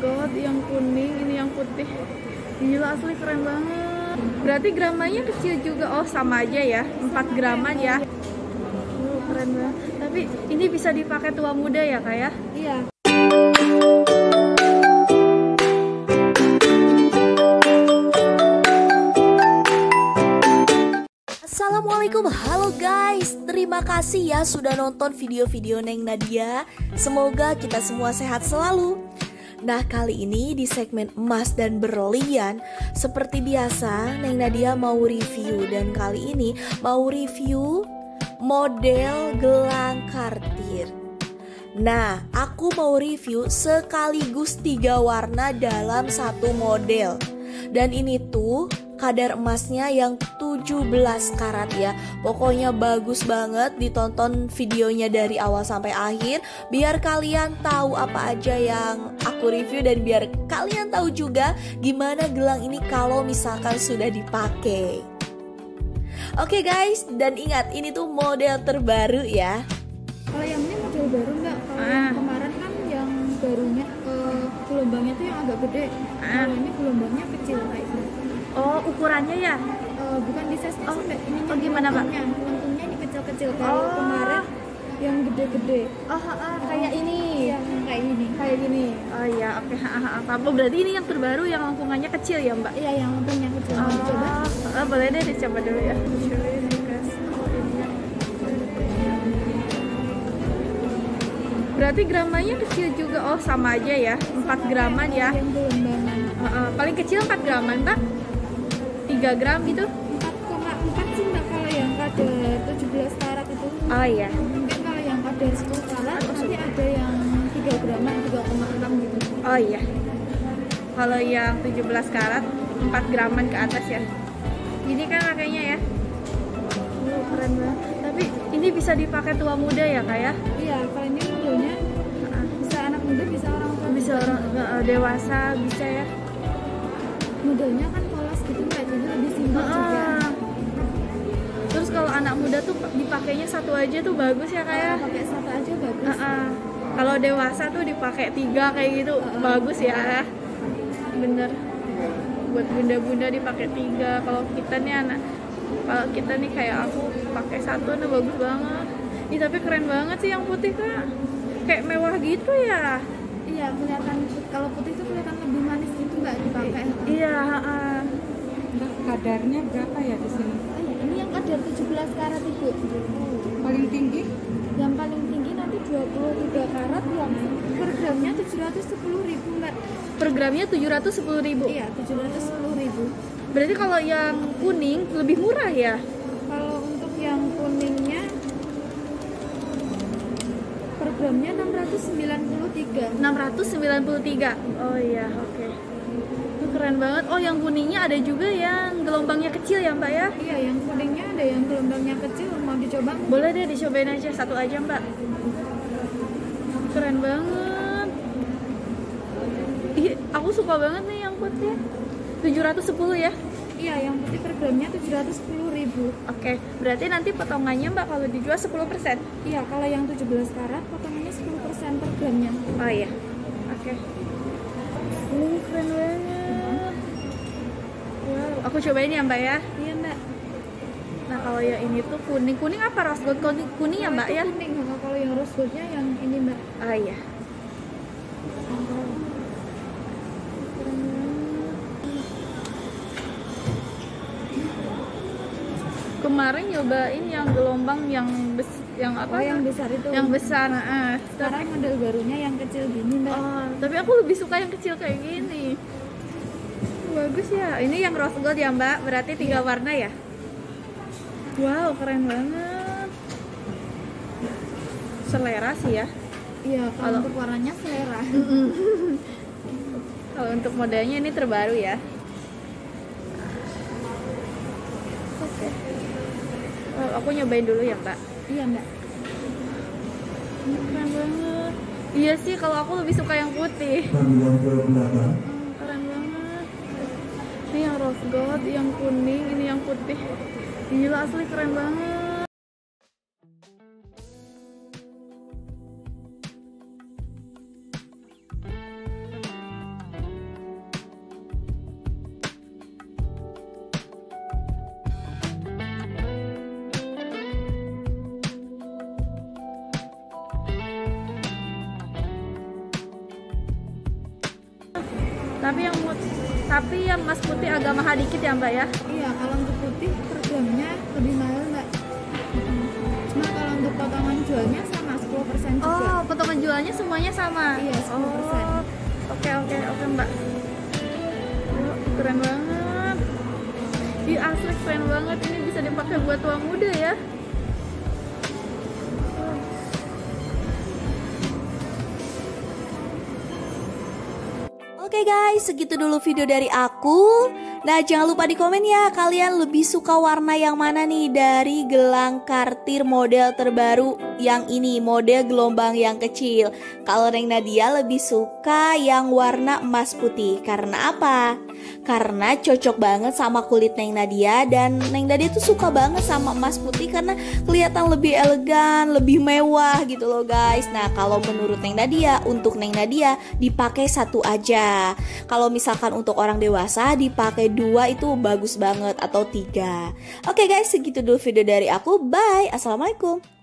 gold yang kuning ini yang putih. Gila asli keren banget. Berarti gramanya kecil juga. Oh sama aja ya. 4 graman ya. Oh, keren banget. Tapi ini bisa dipakai tua muda ya kak ya? Iya. Assalamualaikum, halo guys. Terima kasih ya sudah nonton video-video Neng Nadia. Semoga kita semua sehat selalu Nah kali ini di segmen emas dan berlian Seperti biasa Neng Nadia mau review. Dan kali ini mau review model gelang kartir. Nah, aku mau review sekaligus tiga warna dalam satu model. Dan ini tuh kadar emasnya yang 17 karat ya Pokoknya bagus banget ditonton videonya dari awal sampai akhir Biar kalian tahu apa aja yang aku review Dan biar kalian tahu juga gimana gelang ini kalau misalkan sudah dipakai Oke guys, dan ingat ini tuh model terbaru ya Kalau yang ini model baru enggak? Kalau Ah. yang kemarin kan yang barunya eh, gelombangnya tuh yang agak gede. Ah. Kalau ini gelombangnya kecil kayak gitu. Oh ukurannya ya Eh, bukan di size Oh, oh, gimana, Mbak? Lengkungnya ini kecil-kecil. Kalau Oh. kemarin yang gede-gede. oh, ah, kayak ini Yang kayak ini. kayak gini oh iya oke ha, ha, ha. apa berarti ini yang terbaru yang lengkungannya kecil ya mbak Iya, yang lengkungnya kecil. Mau dicoba? Oh, oh, boleh deh dicoba dulu ya. Oh, ya. Berarti gramanya kecil juga. Oh, sama aja ya. 4 graman ya. Uh, uh, paling kecil 4 graman, Mbak. 3 gram gitu. 4,4 sih enggak kalau yang kadar 17 karat itu. Oh iya. Mungkin kalau yang kadar 10 karat nanti ada yang 3 graman 3,6 gitu. Oh iya. Kalau yang 17 karat 4 graman ke atas ya. Ini kan pakainya ya. Oh, keren banget. Tapi ini bisa dipakai tua muda ya, Kak ya? Iya, kalau ini modelnya Uh, bisa anak muda, bisa orang tua. bisa orang uh, dewasa bisa ya. Modelnya kan gitu nggak jadi lebih simpel juga. Ah. Terus kalau anak muda tuh dipakainya satu aja tuh bagus ya kayak. Kalau pakai satu aja bagus. Kalau dewasa tuh dipakai tiga kayak gitu Ah, ah. bagus ya. Bener. Buat bunda-bunda dipakai tiga. Kalau kita nih anak, kalau kita nih kayak aku pakai satu nih bagus banget. Ih tapi keren banget sih yang putih kak. Kayak mewah gitu ya. Iya, kelihatan kalau putih itu kelihatan lebih manis gitu nggak dipakai. Iya. ah. Mbak, kadarnya berapa ya di sini? Oh iya, ini yang kadar 17 karat ibu. Paling tinggi? Yang paling tinggi nanti 23 karat yang per gramnya 710 ribu mbak. Per gramnya 710.000 ribu. Iya, 710 ribu. Berarti kalau yang kuning lebih murah ya? Kalau untuk yang kuningnya per gramnya 693. 693. Oh iya, oke. Itu keren banget. Oh, yang kuningnya ada juga yang gelombangnya kecil ya, Mbak ya? Iya, yang kuningnya ada yang gelombangnya kecil mau dicoba? Boleh deh dicobain aja satu aja, Mbak. Keren banget. Ih, aku suka banget nih yang putih. 710 ya? Iya, yang putih per gramnya 710 ribu. Oke, berarti nanti potongannya Mbak kalau dijual 10%. Iya, kalau yang 17 karat potongannya 10% per gramnya. Oh iya. Oke. Uh, keren banget. Aku cobain ya, Mbak ya. Iya, Mbak. Nah kalau yang ini tuh kuning kuning apa rose gold kuning, kuning ya mbak ya? Kuning, Kalau- kalau yang rose goldnya yang ini, Mbak. Ah iya. Kemarin nyobain yang gelombang yang bes, yang apa? Oh, yang besar itu. Yang besar. Nah, Sekarang model barunya yang kecil gini, Mbak. Oh, tapi aku lebih suka yang kecil kayak gini. Bagus ya. Ini yang rose gold ya mbak. Berarti tiga warna ya? Wow, keren banget. Selera sih ya. Iya, kalau Kalau- untuk warnanya selera. Kalau untuk modelnya ini terbaru ya. Oke. Oh, aku nyobain dulu ya mbak. Iya, Mbak. Ini keren banget. Iya sih, kalau aku lebih suka yang putih. Ini yang rose gold, yang kuning, ini yang putih. Gila asli keren banget. Tapi yang tapi yang emas putih agak mahal dikit ya mbak ya. Iya, kalau untuk putih per gramnya lebih mahal mbak. Cuma kalau untuk potongan jualnya sama 10% juga. Oh, potongan jualnya semuanya sama. Iya, 10%. Oh, Oke, oke, oke, Mbak. Oh, keren banget. Ih, asli keren banget. Ini bisa dipakai buat tua muda ya. Guys, segitu dulu video dari aku. Nah, jangan lupa di komen ya, kalian lebih suka warna yang mana nih dari gelang kartir model terbaru yang ini, model gelombang yang kecil. Kalau Neng Nadia lebih suka yang warna emas putih. Karena apa? Karena cocok banget sama kulit Neng Nadia dan Neng Nadia tuh suka banget sama emas putih karena kelihatan lebih elegan, lebih mewah gitu loh guys. Nah, kalau menurut Neng Nadia, untuk Neng Nadia dipakai satu aja. Kalau misalkan untuk orang dewasa dipakai dua itu bagus banget atau tiga. Oke guys, segitu dulu video dari aku. Bye. Assalamualaikum.